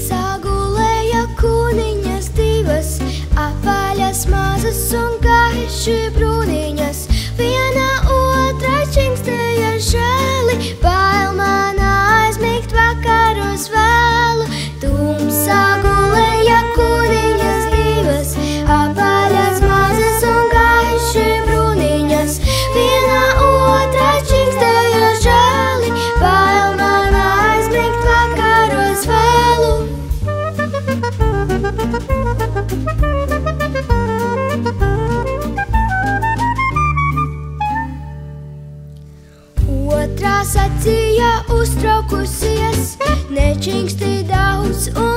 Sagulēja kūniņas divas, apaļas mazas un Otrā sacīja uztraukusies, nečingsti daudz un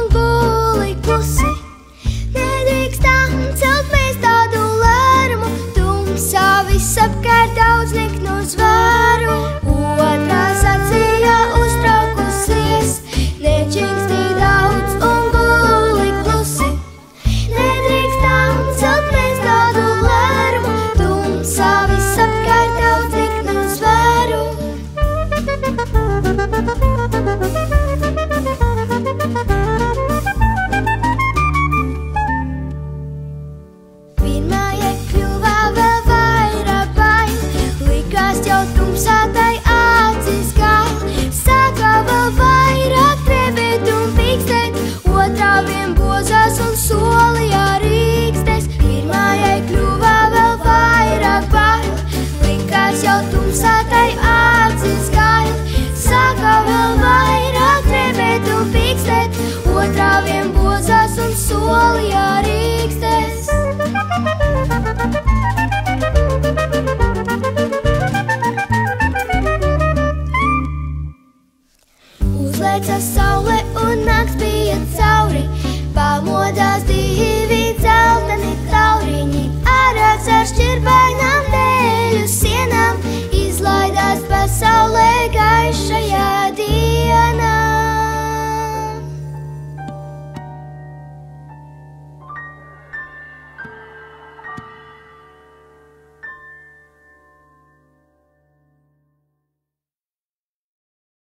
jau tumsātai acis gaļ, sāka vēl vairāk trebēt un pīkstēt, otrā vien bozās un soli jārīkstēs. Uzlēca saule un nakts bija cauri, pamodās divi.